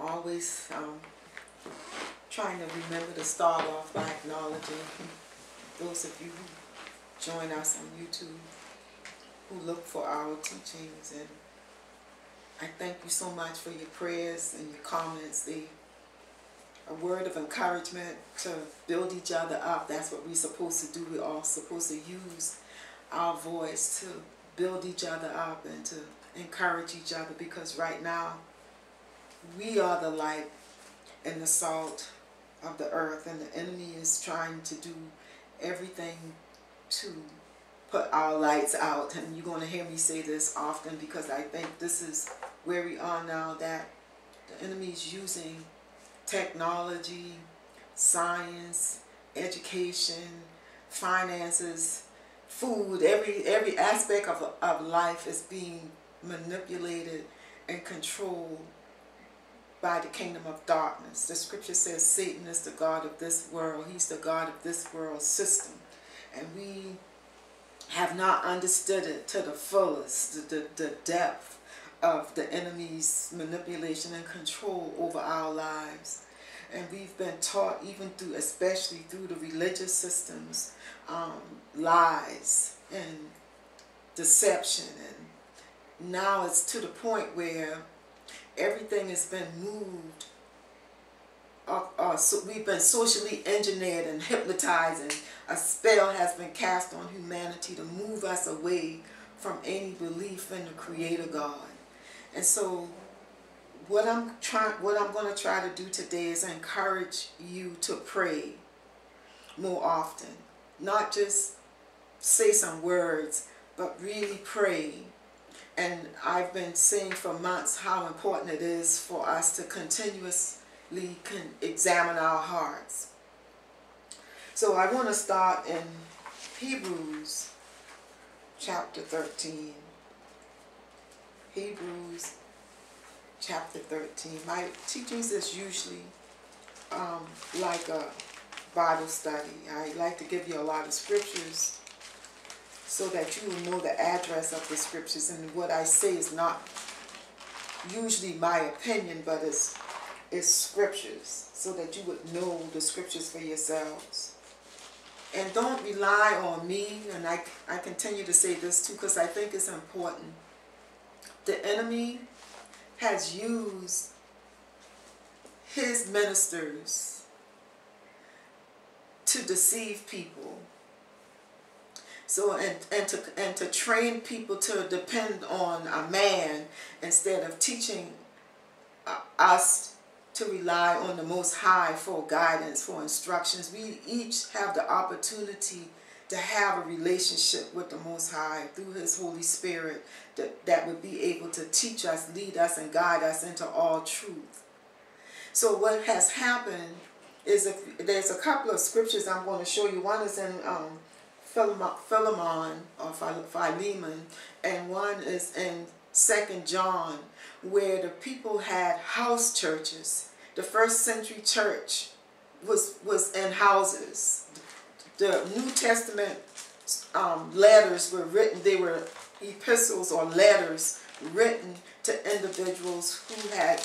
Always um, trying to remember to start off by acknowledging those of you who join us on YouTube, who look for our teachings, and I thank you so much for your prayers and your comments. They a word of encouragement to build each other up. That's what we're supposed to do. We're all supposed to use our voice to build each other up and to encourage each other because right now we are the light and the salt of the earth and the enemy is trying to do everything to put our lights out. And you're going to hear me say this often because I think this is where we are now that the enemy is using technology, science, education, finances, food, every every aspect of, of life is being manipulated and controlled by the kingdom of darkness. The scripture says Satan is the God of this world. He's the God of this world system. And we have not understood it to the fullest, the, the, the depth of the enemy's manipulation and control over our lives. And we've been taught, even through, especially through the religious systems, um, lies and deception. And now it's to the point where everything has been moved. Uh, uh, so we've been socially engineered and hypnotized and a spell has been cast on humanity to move us away from any belief in the creator God. And so what I'm trying what I'm going to try to do today is encourage you to pray more often. Not just say some words, but really pray. And I've been seeing for months how important it is for us to continuously examine our hearts. So I want to start in Hebrews chapter 13. Hebrews chapter 13. My teachings is usually um, like a Bible study. I like to give you a lot of scriptures so that you will know the address of the scriptures. And what I say is not usually my opinion, but it's, it's scriptures so that you would know the scriptures for yourselves. And don't rely on me, and I, I continue to say this too because I think it's important. The enemy has used his ministers to deceive people. So and, and to and to train people to depend on a man instead of teaching uh, us to rely on the Most High for guidance, for instructions. We each have the opportunity to have a relationship with the Most High through His Holy Spirit that, that would be able to teach us, lead us, and guide us into all truth. So what has happened is if there's a couple of scriptures I'm going to show you. One is in um, Philemon or Philemon, and one is in Second John, where the people had house churches. The first century church was was in houses. The New Testament um, letters were written. They were epistles or letters written to individuals who had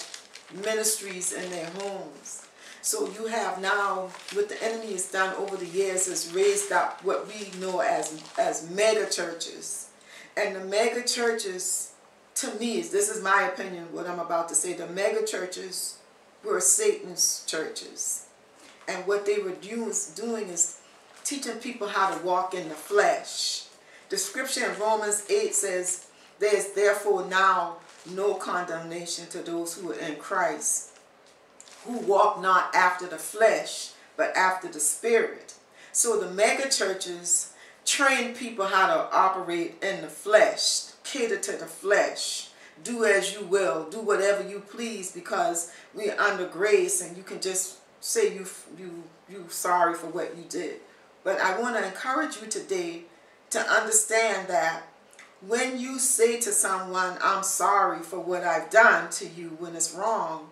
ministries in their homes. So you have now, what the enemy has done over the years is raised up what we know as, as mega churches. And the mega churches, to me, this is my opinion, what I'm about to say, the mega churches were Satan's churches. And what they were doing is teaching people how to walk in the flesh the scripture in Romans 8 says, There is therefore now no condemnation to those who are in Christ, who walk not after the flesh, but after the spirit. So the mega churches train people how to operate in the flesh, cater to the flesh, do as you will, do whatever you please because we're under grace and you can just say you you you sorry for what you did. But I want to encourage you today to understand that when you say to someone, I'm sorry for what I've done to you when it's wrong,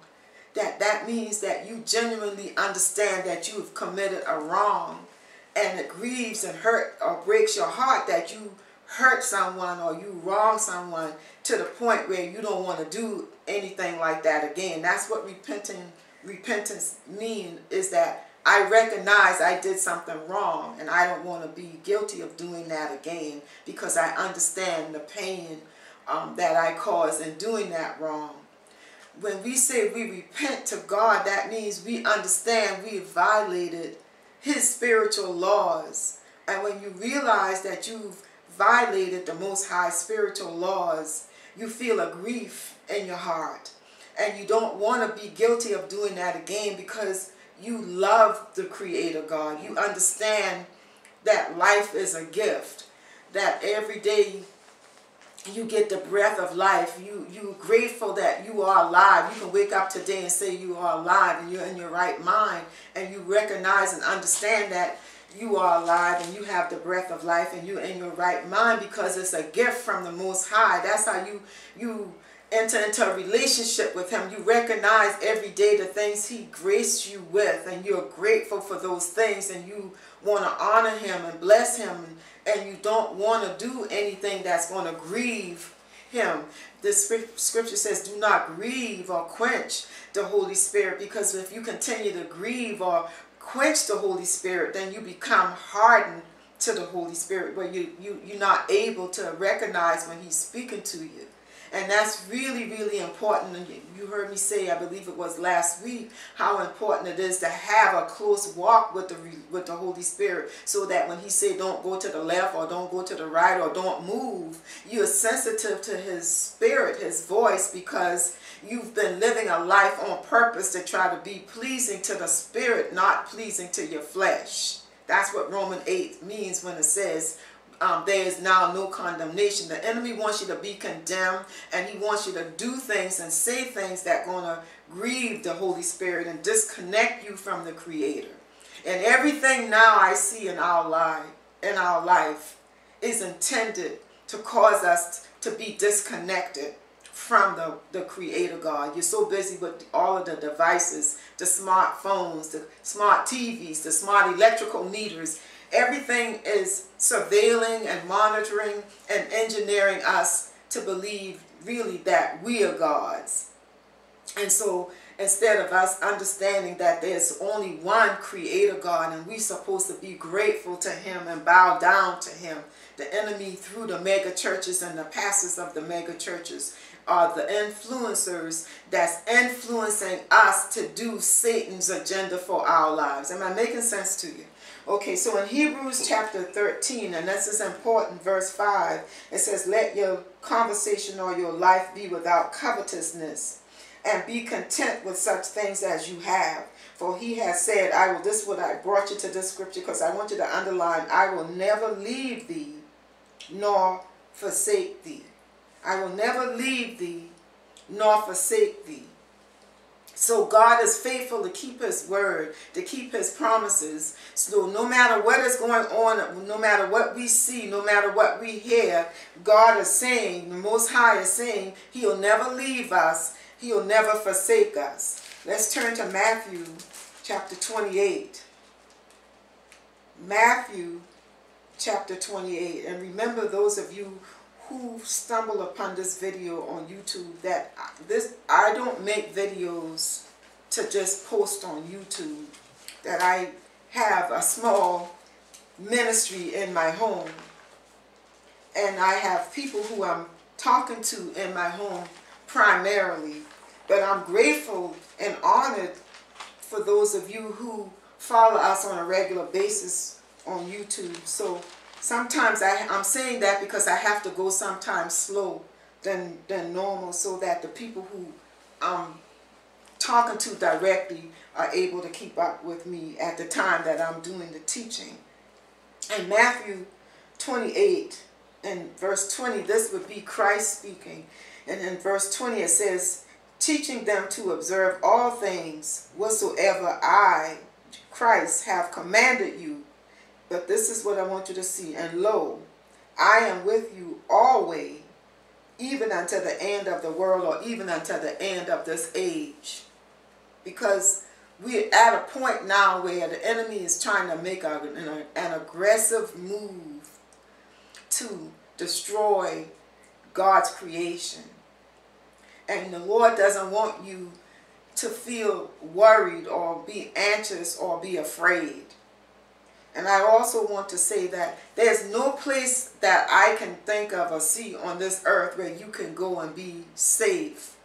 that that means that you genuinely understand that you've committed a wrong and it grieves and hurt or breaks your heart that you hurt someone or you wrong someone to the point where you don't want to do anything like that again. That's what repenting repentance mean is that I recognize I did something wrong and I don't want to be guilty of doing that again because I understand the pain um, that I caused in doing that wrong. When we say we repent to God, that means we understand we violated his spiritual laws. And when you realize that you've violated the most high spiritual laws, you feel a grief in your heart. And you don't want to be guilty of doing that again because you love the Creator God. You understand that life is a gift. That every day you get the breath of life. You you grateful that you are alive. You can wake up today and say you are alive and you're in your right mind and you recognize and understand that you are alive and you have the breath of life and you're in your right mind because it's a gift from the most high. That's how you you enter into a relationship with him. You recognize every day the things he graced you with and you're grateful for those things and you want to honor him and bless him and you don't want to do anything that's going to grieve him. The scripture says, do not grieve or quench the Holy Spirit because if you continue to grieve or quench the Holy Spirit, then you become hardened to the Holy Spirit where you, you, you're not able to recognize when he's speaking to you. And that's really, really important. You heard me say, I believe it was last week, how important it is to have a close walk with the with the Holy Spirit, so that when He say, "Don't go to the left" or "Don't go to the right" or "Don't move," you are sensitive to His Spirit, His voice, because you've been living a life on purpose to try to be pleasing to the Spirit, not pleasing to your flesh. That's what Romans 8 means when it says, um, there is now no condemnation. The enemy wants you to be condemned and he wants you to do things and say things that are going to grieve the Holy Spirit and disconnect you from the Creator. And everything now I see in our life, in our life is intended to cause us to be disconnected from the, the creator God. You're so busy with all of the devices, the smartphones, the smart TVs, the smart electrical meters, Everything is surveilling and monitoring and engineering us to believe really that we are gods. And so instead of us understanding that there's only one creator God and we're supposed to be grateful to him and bow down to him, the enemy through the mega churches and the pastors of the mega churches are the influencers that's influencing us to do Satan's agenda for our lives. Am I making sense to you? Okay, so in Hebrews chapter 13, and this is important, verse 5, it says, Let your conversation or your life be without covetousness, and be content with such things as you have. For he has said, I will, this is what I brought you to this scripture because I want you to underline, I will never leave thee nor forsake thee. I will never leave thee nor forsake thee. So God is faithful to keep his word, to keep his promises. So no matter what is going on, no matter what we see, no matter what we hear, God is saying, the Most High is saying, he'll never leave us. He'll never forsake us. Let's turn to Matthew chapter 28. Matthew chapter 28. And remember those of you who stumble upon this video on YouTube that this I don't make videos to just post on YouTube that I have a small ministry in my home. And I have people who I'm talking to in my home primarily. But I'm grateful and honored for those of you who follow us on a regular basis on YouTube. So sometimes I, I'm saying that because I have to go sometimes slow than, than normal so that the people who I'm talking to directly are able to keep up with me at the time that I'm doing the teaching. In Matthew 28 and verse 20, this would be Christ speaking. And in verse 20 it says, teaching them to observe all things whatsoever I, Christ, have commanded you. But this is what I want you to see. And lo, I am with you always, even unto the end of the world or even unto the end of this age. Because we're at a point now where the enemy is trying to make an aggressive move to destroy God's creation. And the Lord doesn't want you to feel worried or be anxious or be afraid. And I also want to say that there's no place that I can think of or see on this earth where you can go and be safe.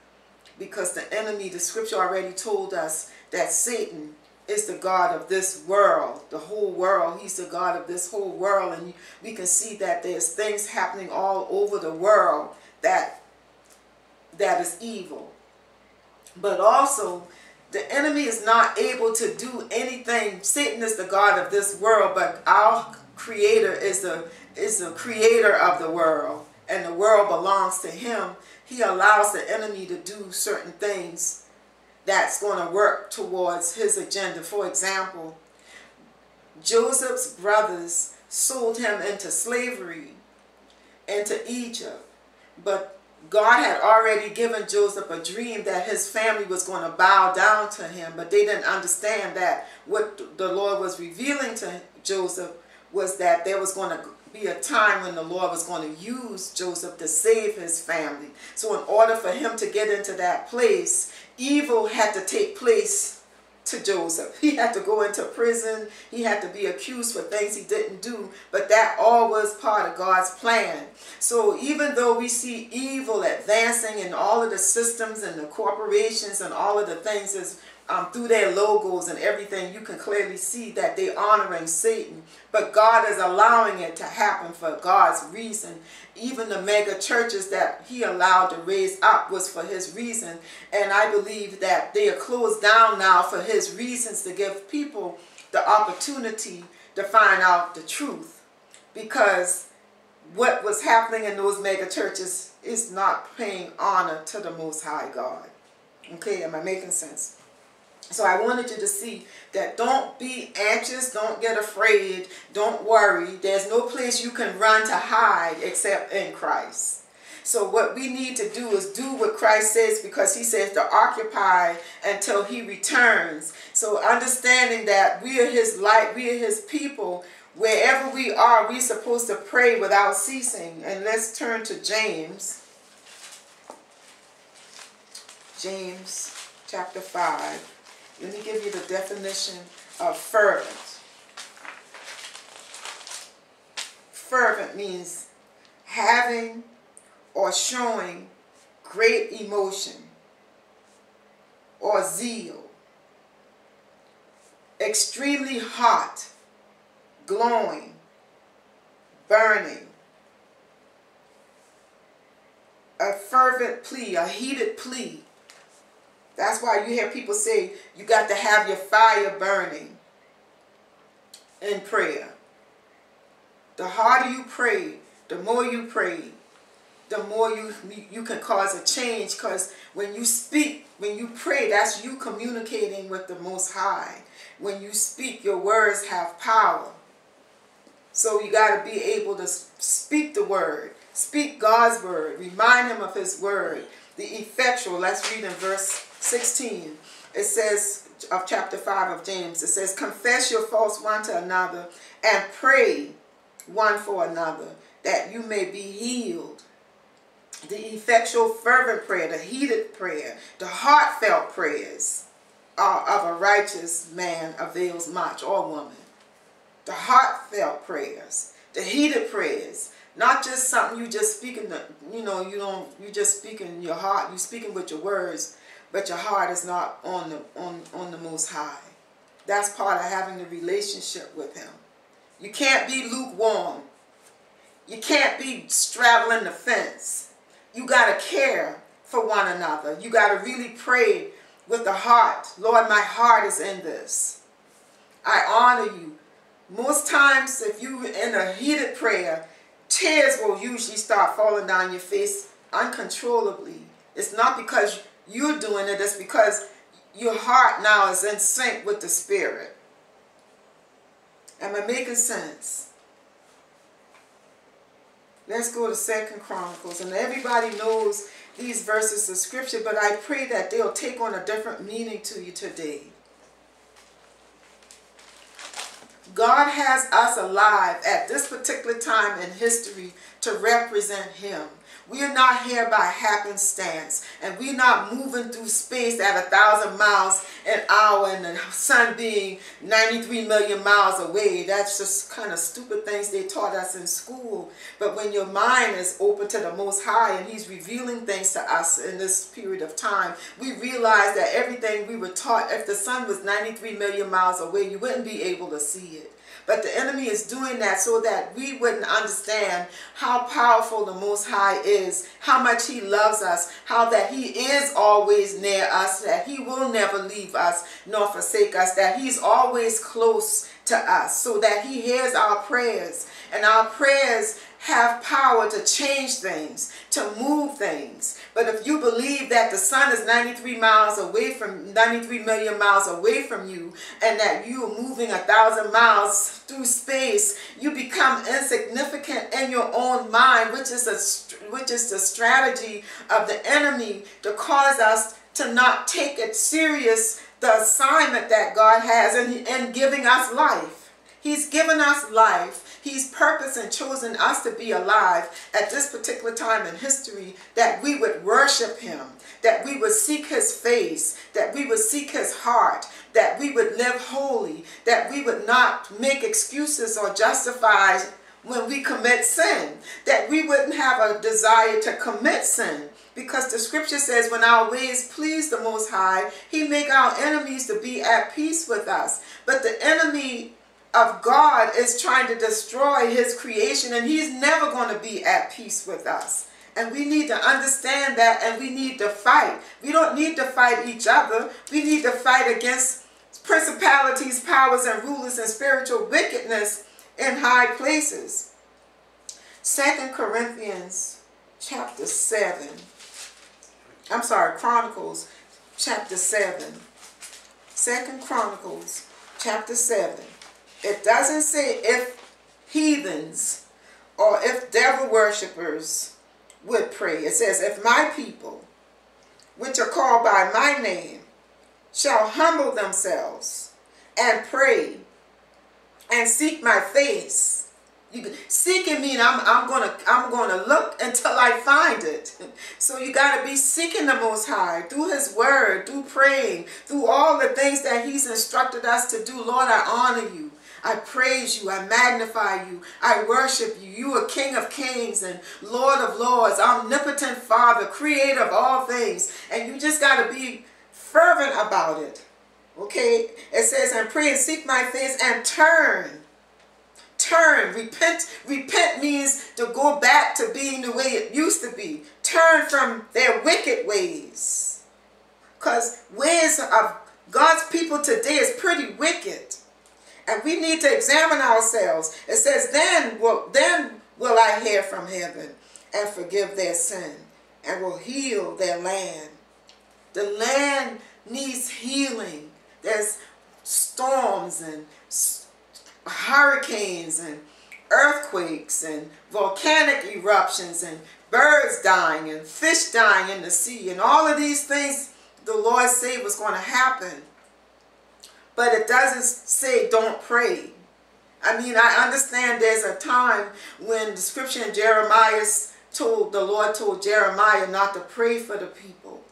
Because the enemy, the scripture already told us that Satan is the God of this world, the whole world. He's the God of this whole world. And we can see that there's things happening all over the world that that is evil. But also, the enemy is not able to do anything. Satan is the God of this world, but our creator is the is the creator of the world, and the world belongs to him. He allows the enemy to do certain things that's going to work towards his agenda. For example, Joseph's brothers sold him into slavery into Egypt. But God had already given Joseph a dream that his family was going to bow down to him. But they didn't understand that what the Lord was revealing to Joseph was that there was going to be a time when the Lord was going to use Joseph to save his family. So in order for him to get into that place, evil had to take place to Joseph. He had to go into prison. He had to be accused for things he didn't do. But that all was part of God's plan. So even though we see evil advancing in all of the systems and the corporations and all of the things is um, through their logos and everything, you can clearly see that they're honoring Satan. But God is allowing it to happen for God's reason. Even the mega churches that he allowed to raise up was for his reason. And I believe that they are closed down now for his reasons to give people the opportunity to find out the truth. Because what was happening in those mega churches is not paying honor to the Most High God. Okay, am I making sense? So I wanted you to see that don't be anxious, don't get afraid, don't worry. There's no place you can run to hide except in Christ. So what we need to do is do what Christ says because he says to occupy until he returns. So understanding that we are his light, we are his people, wherever we are, we're supposed to pray without ceasing. And let's turn to James. James chapter 5. Let me give you the definition of fervent. Fervent means having or showing great emotion or zeal. Extremely hot, glowing, burning. A fervent plea, a heated plea that's why you hear people say you got to have your fire burning in prayer. The harder you pray, the more you pray, the more you you can cause a change because when you speak, when you pray, that's you communicating with the Most High. When you speak, your words have power. So you got to be able to speak the word, speak God's word, remind him of his word. The effectual, let's read in verse 16, it says, of chapter 5 of James, it says, Confess your faults one to another and pray one for another that you may be healed. The effectual fervent prayer, the heated prayer, the heartfelt prayers of a righteous man avails much or woman. The heartfelt prayers, the heated prayers, not just something you just speaking, the you know, you don't, you just speaking your heart, you speaking with your words, but your heart is not on the, on, on the Most High. That's part of having a relationship with Him. You can't be lukewarm. You can't be straddling the fence. You got to care for one another. You got to really pray with the heart. Lord, my heart is in this. I honor you. Most times, if you're in a heated prayer, tears will usually start falling down your face uncontrollably. It's not because you're doing it, it's because your heart now is in sync with the Spirit. Am I making sense? Let's go to Second Chronicles. And everybody knows these verses of Scripture, but I pray that they'll take on a different meaning to you today. God has us alive at this particular time in history to represent him. We are not here by happenstance, and we're not moving through space at a thousand miles an hour and the sun being 93 million miles away. That's just kind of stupid things they taught us in school. But when your mind is open to the Most High and He's revealing things to us in this period of time, we realize that everything we were taught, if the sun was 93 million miles away, you wouldn't be able to see it. But the enemy is doing that so that we wouldn't understand how powerful the Most High is, how much He loves us, how that He is always near us, that He will never leave us nor forsake us, that He's always close to us, so that He hears our prayers. And our prayers have power to change things, to move things. But if you believe that the sun is 93 miles away from 93 million miles away from you and that you are moving a thousand miles through space, you become insignificant in your own mind, which is a which is the strategy of the enemy to cause us to not take it serious the assignment that God has in, in giving us life. He's given us life He's purposed and chosen us to be alive at this particular time in history that we would worship him, that we would seek his face, that we would seek his heart, that we would live holy, that we would not make excuses or justify when we commit sin, that we wouldn't have a desire to commit sin. Because the scripture says when our ways please the Most High, he make our enemies to be at peace with us. But the enemy of God is trying to destroy his creation and he's never going to be at peace with us. And we need to understand that and we need to fight. We don't need to fight each other. We need to fight against principalities, powers, and rulers and spiritual wickedness in high places. Second Corinthians chapter 7. I'm sorry, Chronicles chapter 7. Second Chronicles chapter 7. It doesn't say if heathens or if devil worshippers would pray. It says, if my people, which are called by my name, shall humble themselves and pray and seek my face you seeking mean I'm I'm gonna I'm gonna look until I find it. So you gotta be seeking the Most High through His Word, through praying, through all the things that He's instructed us to do. Lord, I honor you. I praise you. I magnify you. I worship you. You are King of kings and Lord of lords, omnipotent Father, creator of all things. And you just got to be fervent about it. Okay? It says, and pray and seek my face and turn turn. Repent, repent means to go back to being the way it used to be. Turn from their wicked ways. Because ways of God's people today is pretty wicked. And we need to examine ourselves. It says, then will, then will I hear from heaven and forgive their sin and will heal their land. The land needs healing. There's storms and hurricanes and earthquakes and volcanic eruptions and birds dying and fish dying in the sea and all of these things the Lord said was going to happen. But it doesn't say don't pray. I mean, I understand there's a time when the scripture in Jeremiah told, the Lord told Jeremiah not to pray for the people.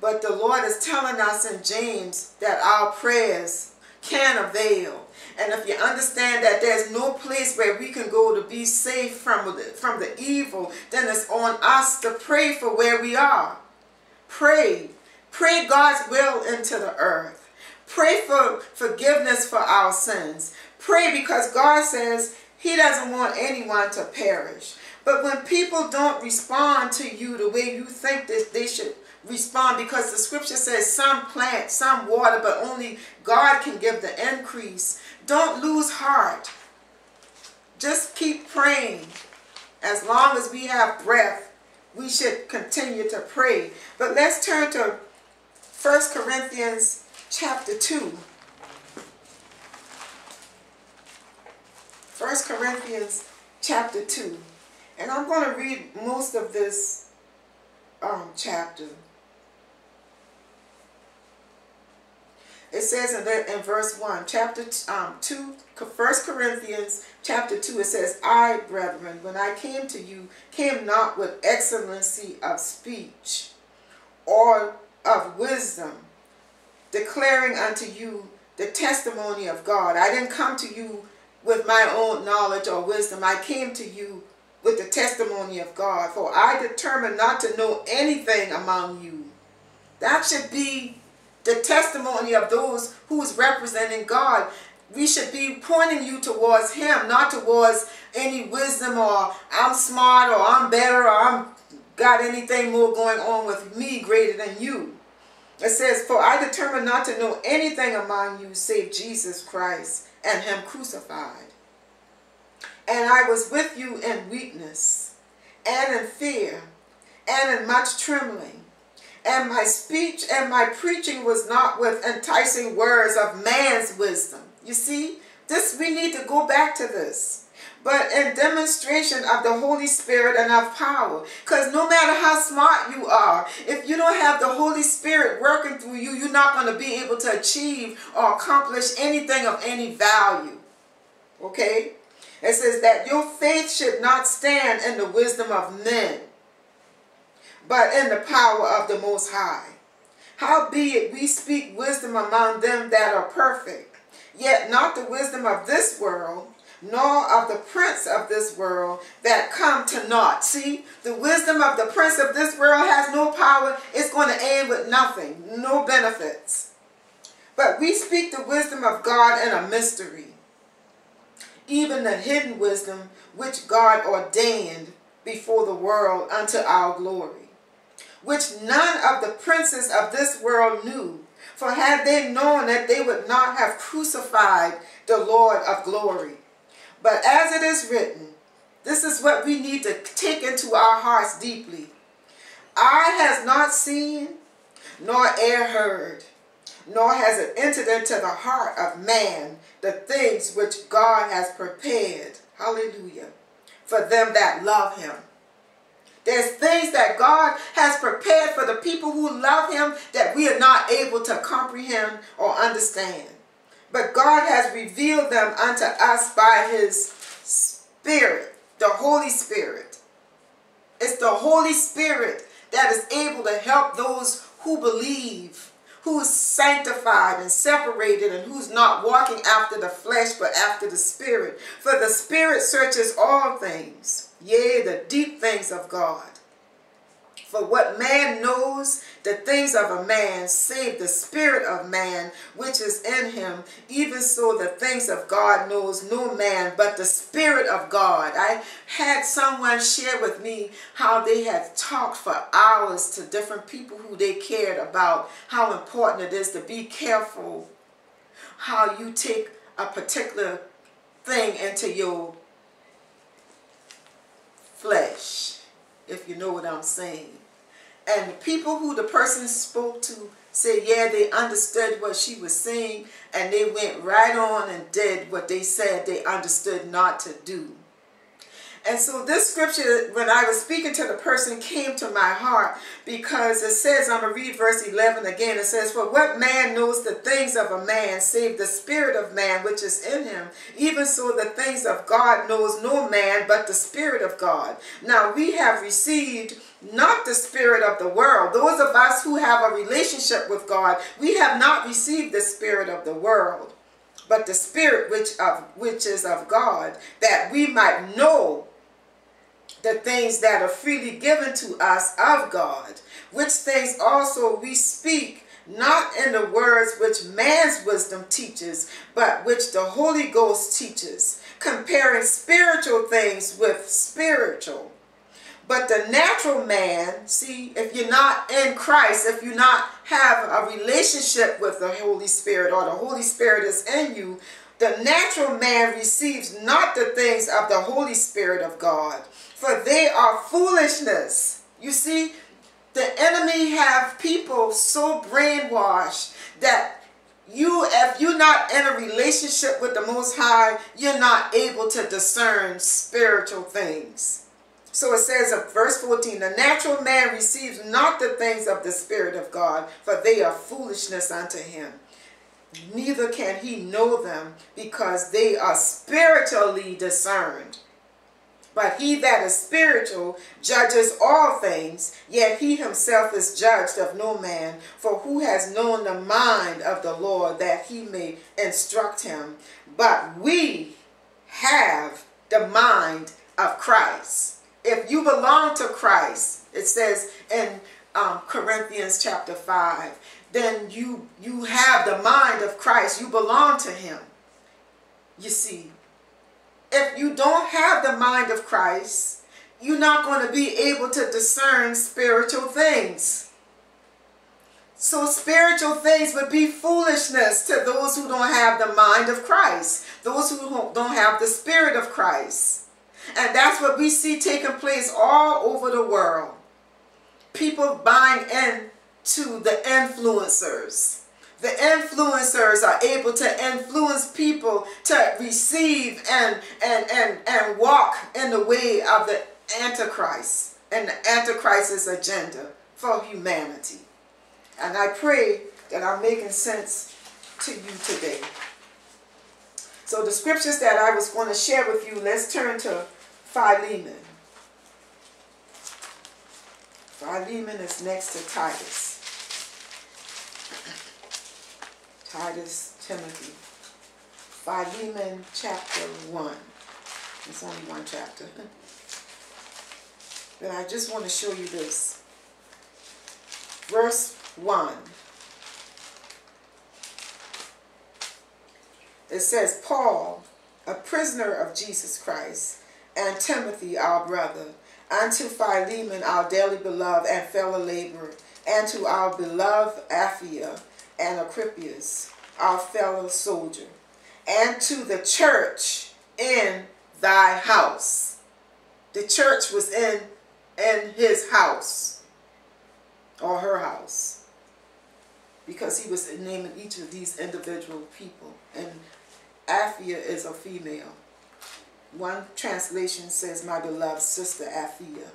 But the Lord is telling us in James that our prayers can avail. And if you understand that there's no place where we can go to be safe from the, from the evil, then it's on us to pray for where we are. Pray. Pray God's will into the earth. Pray for forgiveness for our sins. Pray because God says he doesn't want anyone to perish. But when people don't respond to you the way you think that they should respond because the scripture says some plant, some water, but only God can give the increase. Don't lose heart. Just keep praying. As long as we have breath, we should continue to pray. But let's turn to 1 Corinthians chapter 2. 1 Corinthians chapter 2. And I'm going to read most of this um, chapter. It says in, in verse 1, chapter um, 2, 1 Corinthians chapter 2, it says, I, brethren, when I came to you, came not with excellency of speech or of wisdom, declaring unto you the testimony of God. I didn't come to you with my own knowledge or wisdom. I came to you with the testimony of God. For I determined not to know anything among you. That should be the testimony of those who's representing God. We should be pointing you towards him, not towards any wisdom or I'm smart or I'm better or I'm got anything more going on with me greater than you. It says, For I determined not to know anything among you save Jesus Christ and him crucified. And I was with you in weakness and in fear and in much trembling. And my speech and my preaching was not with enticing words of man's wisdom. You see, this we need to go back to this. But in demonstration of the Holy Spirit and of power. Because no matter how smart you are, if you don't have the Holy Spirit working through you, you're not going to be able to achieve or accomplish anything of any value. Okay? It says that your faith should not stand in the wisdom of men, but in the power of the Most High. Howbeit we speak wisdom among them that are perfect, yet not the wisdom of this world, nor of the prince of this world that come to naught. See, the wisdom of the prince of this world has no power. It's going to end with nothing, no benefits. But we speak the wisdom of God in a mystery, even the hidden wisdom which God ordained before the world unto our glory which none of the princes of this world knew. For had they known that they would not have crucified the Lord of glory. But as it is written, this is what we need to take into our hearts deeply. Eye has not seen, nor ear heard, nor has it entered into the heart of man the things which God has prepared, hallelujah, for them that love him. There's things that God has prepared for the people who love him that we are not able to comprehend or understand. But God has revealed them unto us by his Spirit, the Holy Spirit. It's the Holy Spirit that is able to help those who believe, who is sanctified and separated and who's not walking after the flesh but after the Spirit. For the Spirit searches all things yea, the deep things of God. For what man knows, the things of a man, save the spirit of man which is in him, even so the things of God knows no man but the spirit of God. I had someone share with me how they had talked for hours to different people who they cared about, how important it is to be careful how you take a particular thing into your flesh, if you know what I'm saying. And the people who the person spoke to said, yeah, they understood what she was saying, and they went right on and did what they said they understood not to do. And so this scripture, when I was speaking to the person, came to my heart because it says, I'm going to read verse 11 again. It says, For what man knows the things of a man, save the spirit of man which is in him? Even so the things of God knows no man but the spirit of God. Now we have received not the spirit of the world. Those of us who have a relationship with God, we have not received the spirit of the world but the spirit which of which is of God, that we might know the things that are freely given to us of God, which things also we speak, not in the words which man's wisdom teaches, but which the Holy Ghost teaches, comparing spiritual things with spiritual. But the natural man, see, if you're not in Christ, if you not have a relationship with the Holy Spirit or the Holy Spirit is in you, the natural man receives not the things of the Holy Spirit of God, for they are foolishness. You see, the enemy have people so brainwashed that you, if you're not in a relationship with the Most High, you're not able to discern spiritual things. So it says of verse 14, the natural man receives not the things of the Spirit of God, for they are foolishness unto him. Neither can he know them because they are spiritually discerned. But he that is spiritual judges all things, yet he himself is judged of no man. For who has known the mind of the Lord that he may instruct him? But we have the mind of Christ. If you belong to Christ, it says in um, Corinthians chapter 5, then you you have the mind of Christ. You belong to him. You see, if you don't have the mind of Christ, you're not going to be able to discern spiritual things. So spiritual things would be foolishness to those who don't have the mind of Christ, those who don't have the spirit of Christ. And that's what we see taking place all over the world. People buying into the influencers. The influencers are able to influence people to receive and and and and walk in the way of the antichrist and the antichrist's agenda for humanity. And i pray that i'm making sense to you today. So the scriptures that i was going to share with you let's turn to philemon. Philemon is next to titus Titus, Timothy, Philemon chapter 1. It's only one chapter. But I just want to show you this. Verse 1. It says, Paul, a prisoner of Jesus Christ, and Timothy, our brother, unto Philemon, our dearly beloved and fellow laborer, and to our beloved Apphia, and Archippus, our fellow soldier, and to the church in thy house. The church was in, in his house, or her house, because he was naming each of these individual people. And Apphia is a female. One translation says, my beloved sister Apphia.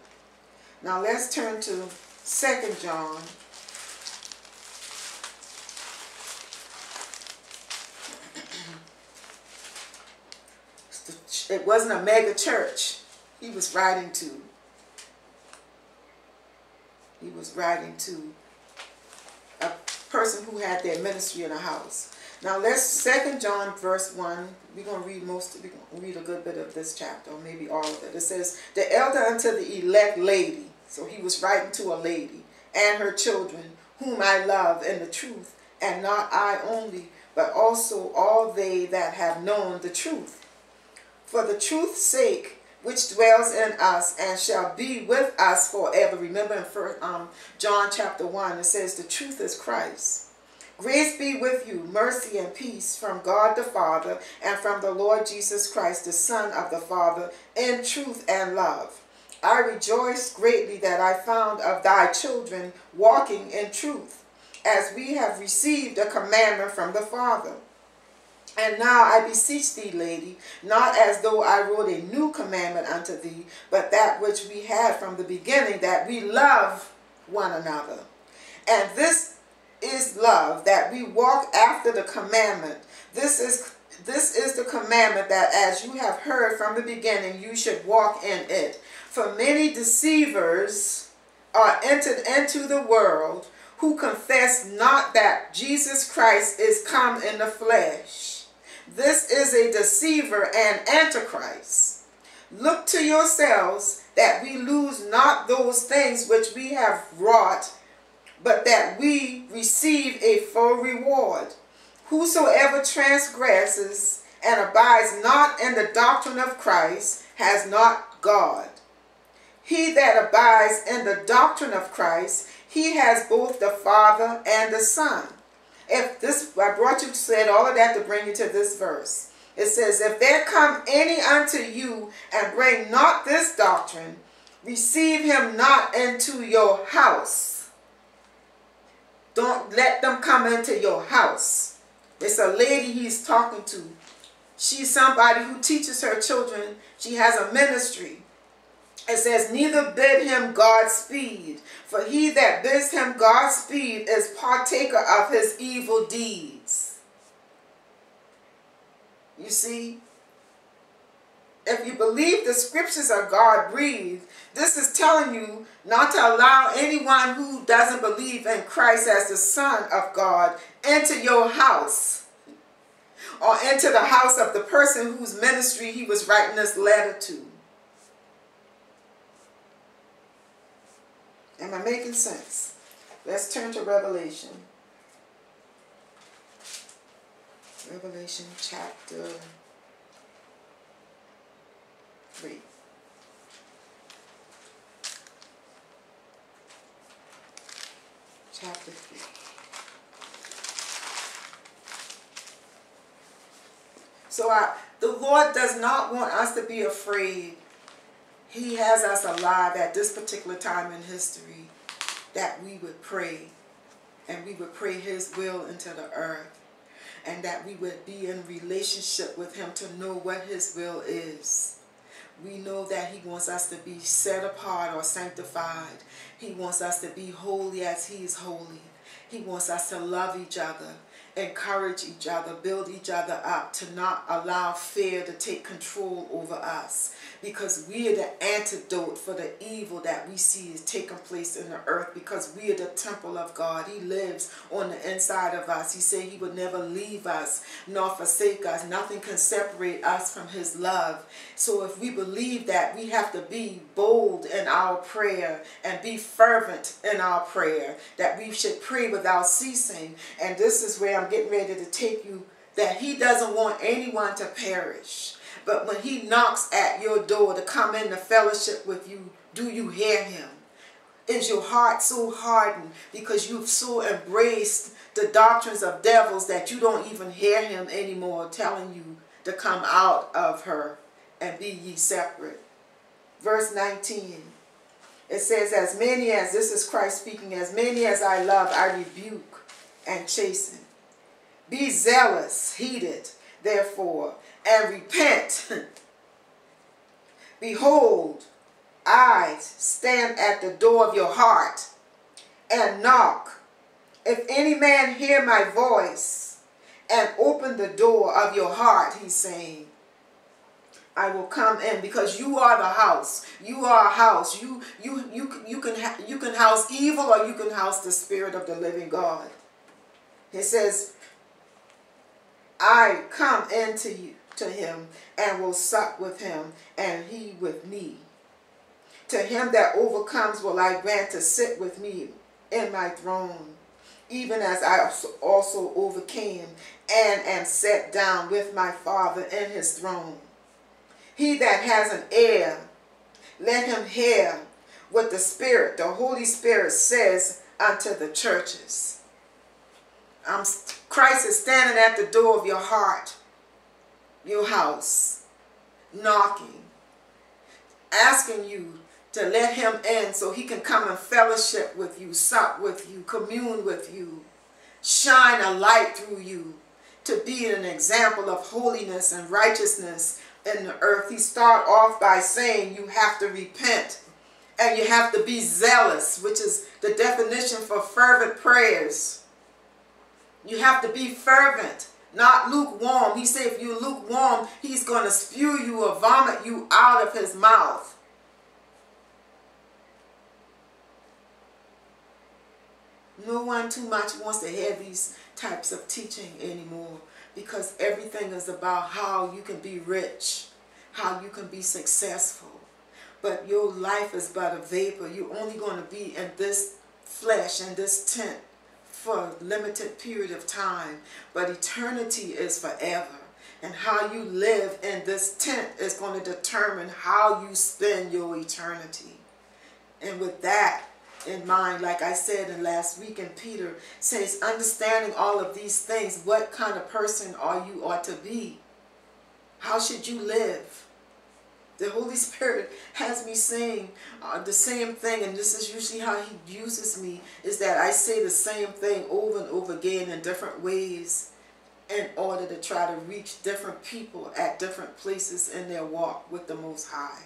Now let's turn to Second John it wasn't a mega church he was writing to. He was writing to a person who had their ministry in a house. Now let's second John verse 1. We're going to read most we're going to read a good bit of this chapter, or maybe all of it. It says, The elder unto the elect lady. So he was writing to a lady and her children, whom I love in the truth, and not I only, but also all they that have known the truth for the truth's sake, which dwells in us and shall be with us forever. Remember in first, um, John chapter 1, it says, The truth is Christ. Grace be with you, mercy and peace from God the Father and from the Lord Jesus Christ, the Son of the Father, in truth and love. I rejoice greatly that I found of thy children walking in truth, as we have received a commandment from the Father. And now I beseech thee, lady, not as though I wrote a new commandment unto thee, but that which we had from the beginning, that we love one another. And this is love, that we walk after the commandment. This is this is the commandment that as you have heard from the beginning, you should walk in it. For many deceivers are entered into the world who confess not that Jesus Christ is come in the flesh. This is a deceiver and antichrist. Look to yourselves that we lose not those things which we have wrought, but that we receive a full reward. Whosoever transgresses and abides not in the doctrine of Christ has not God. He that abides in the doctrine of Christ, he has both the Father and the Son. If this, I brought you said all of that to bring you to this verse. It says, If there come any unto you and bring not this doctrine, receive him not into your house. Don't let them come into your house. It's a lady he's talking to. She's somebody who teaches her children. She has a ministry. It says, Neither bid him Godspeed, for he that bids him Godspeed is partaker of his evil deeds. You see? If you believe the scriptures are God breathed, this is telling you not to allow anyone who doesn't believe in Christ as the Son of God into your house or into the house of the person whose ministry he was writing this letter to. Am I making sense? Let's turn to Revelation. Revelation chapter 3. Chapter 3. So I, the Lord does not want us to be afraid. He has us alive at this particular time in history that we would pray and we would pray his will into the earth and that we would be in relationship with him to know what his will is. We know that he wants us to be set apart or sanctified. He wants us to be holy as he is holy. He wants us to love each other encourage each other, build each other up, to not allow fear to take control over us. Because we are the antidote for the evil that we see is taking place in the earth because we are the temple of God. He lives on the inside of us. He said he would never leave us nor forsake us. Nothing can separate us from his love. So if we believe that, we have to be bold in our prayer and be fervent in our prayer. That we should pray without ceasing. And this is where I'm I'm getting ready to take you, that he doesn't want anyone to perish. But when he knocks at your door to come into fellowship with you, do you hear him? Is your heart so hardened because you've so embraced the doctrines of devils that you don't even hear him anymore telling you to come out of her and be ye separate? Verse 19. It says, As many as, this is Christ speaking, as many as I love, I rebuke and chasten. Be zealous, heeded, therefore, and repent. Behold, I stand at the door of your heart and knock. If any man hear my voice and open the door of your heart, he's saying, I will come in because you are the house. You are a house. You you you you can you can house evil or you can house the spirit of the living God. He says, I come into you to him and will sup with him and he with me. To him that overcomes will I grant to sit with me in my throne, even as I also overcame and am set down with my Father in his throne. He that has an ear, let him hear what the Spirit, the Holy Spirit says unto the churches. Um, I'm Christ is standing at the door of your heart, your house, knocking, asking you to let him in so he can come and fellowship with you, sup with you, commune with you, shine a light through you, to be an example of holiness and righteousness in the earth. He start off by saying you have to repent and you have to be zealous, which is the definition for fervent prayers. You have to be fervent, not lukewarm. He said if you're lukewarm, he's going to spew you or vomit you out of his mouth. No one too much wants to hear these types of teaching anymore because everything is about how you can be rich, how you can be successful. But your life is but a vapor. You're only going to be in this flesh, in this tent for a limited period of time, but eternity is forever. And how you live in this tent is going to determine how you spend your eternity. And with that in mind, like I said in last week, and Peter says, understanding all of these things, what kind of person are you ought to be? How should you live? The Holy Spirit has me saying uh, the same thing, and this is usually how He uses me, is that I say the same thing over and over again in different ways in order to try to reach different people at different places in their walk with the Most High.